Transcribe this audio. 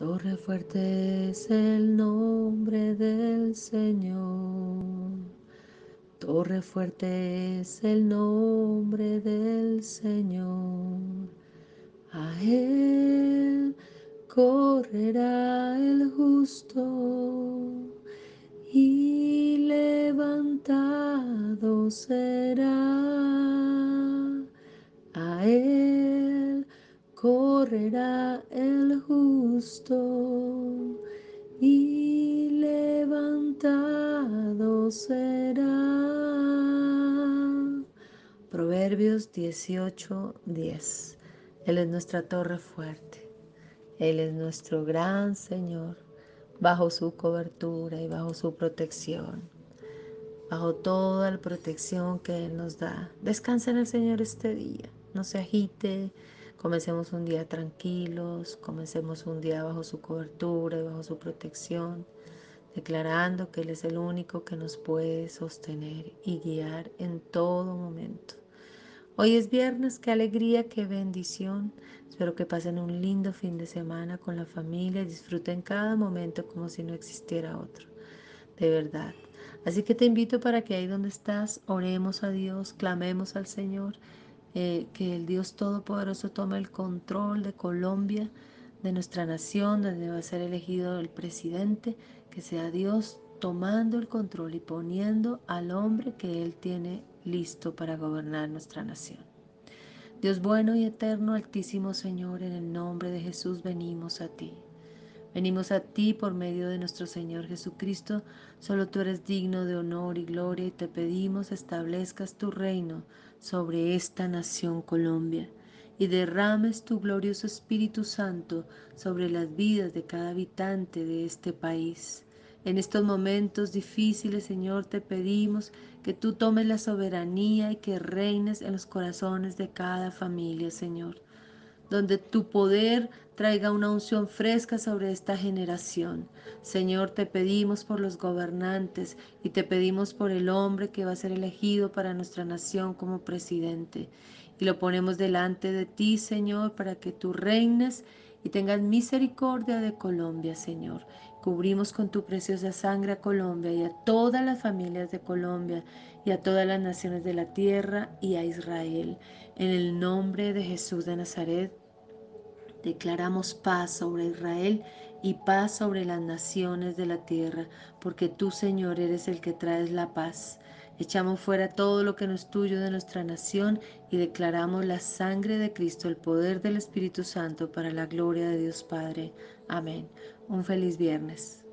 Torre fuerte es el nombre del Señor. Torre fuerte es el nombre del Señor. A él correrá el justo y levantado será. A correrá el justo y levantado será. Proverbios 18, 10. Él es nuestra torre fuerte. Él es nuestro gran Señor, bajo su cobertura y bajo su protección, bajo toda la protección que Él nos da. Descansa en el Señor este día, no se agite, Comencemos un día tranquilos, comencemos un día bajo su cobertura y bajo su protección, declarando que Él es el único que nos puede sostener y guiar en todo momento. Hoy es viernes, qué alegría, qué bendición. Espero que pasen un lindo fin de semana con la familia y disfruten cada momento como si no existiera otro. De verdad. Así que te invito para que ahí donde estás, oremos a Dios, clamemos al Señor eh, que el Dios Todopoderoso tome el control de Colombia, de nuestra nación, donde va a ser elegido el presidente, que sea Dios tomando el control y poniendo al hombre que Él tiene listo para gobernar nuestra nación. Dios bueno y eterno, altísimo Señor, en el nombre de Jesús venimos a ti. Venimos a ti por medio de nuestro Señor Jesucristo. Solo tú eres digno de honor y gloria y te pedimos establezcas tu reino sobre esta nación Colombia y derrames tu glorioso Espíritu Santo sobre las vidas de cada habitante de este país. En estos momentos difíciles, Señor, te pedimos que tú tomes la soberanía y que reines en los corazones de cada familia, Señor donde tu poder traiga una unción fresca sobre esta generación. Señor, te pedimos por los gobernantes y te pedimos por el hombre que va a ser elegido para nuestra nación como presidente. Y lo ponemos delante de ti, Señor, para que tú reines y tengas misericordia de Colombia, Señor. Cubrimos con tu preciosa sangre a Colombia y a todas las familias de Colombia y a todas las naciones de la tierra y a Israel. En el nombre de Jesús de Nazaret, Declaramos paz sobre Israel y paz sobre las naciones de la tierra, porque tú, Señor, eres el que traes la paz. Echamos fuera todo lo que no es tuyo de nuestra nación y declaramos la sangre de Cristo, el poder del Espíritu Santo para la gloria de Dios Padre. Amén. Un feliz viernes.